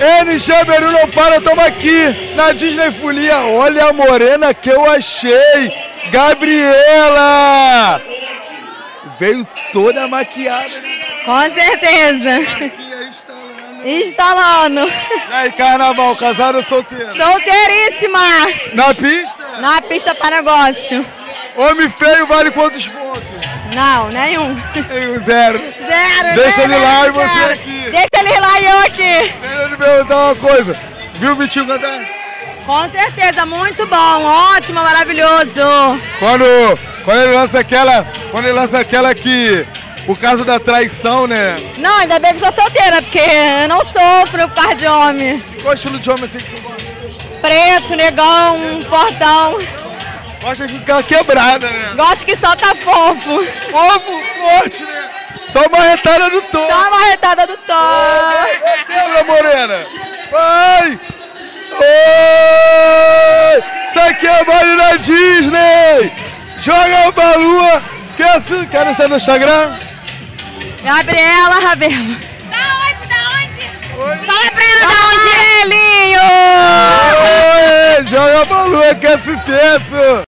NG Beru não para, toma aqui na Disney Folia. Olha a morena que eu achei. Gabriela! Veio toda maquiada. né? Com certeza. Instalando. E aí, carnaval, casado ou solteiro? Solteiríssima. Na pista? Na pista para negócio. Homem feio vale quantos pontos? Não, nenhum. Tem um zero. Zero. Deixa zero, ele lá e zero. você aqui. Deixa ele lá e eu aqui. Perguntar uma coisa. Viu o Vitinho cantar? Com certeza, muito bom, ótimo, maravilhoso. Quando, quando ele lança aquela. Quando ele lança aquela que. O caso da traição, né? Não, ainda bem que sou solteira, porque eu não sofro por causa de homem. Qual estilo de homem assim que tu gosta? Preto, negão, fortão. Gosta de ficar quebrada, né? Gosto que solta fofo. Ovo forte, né? Só uma retada do tom. Dá uma retada do tom. Morena. Vai! Oi! Isso aqui é baile na Disney! Joga a lua! Quer, assi- quer deixar no Instagram? Gabriela Rabelo. Da onde? Da onde? Fala pra ela da onde é, Linho! Oi! Joga a lua que é sucesso!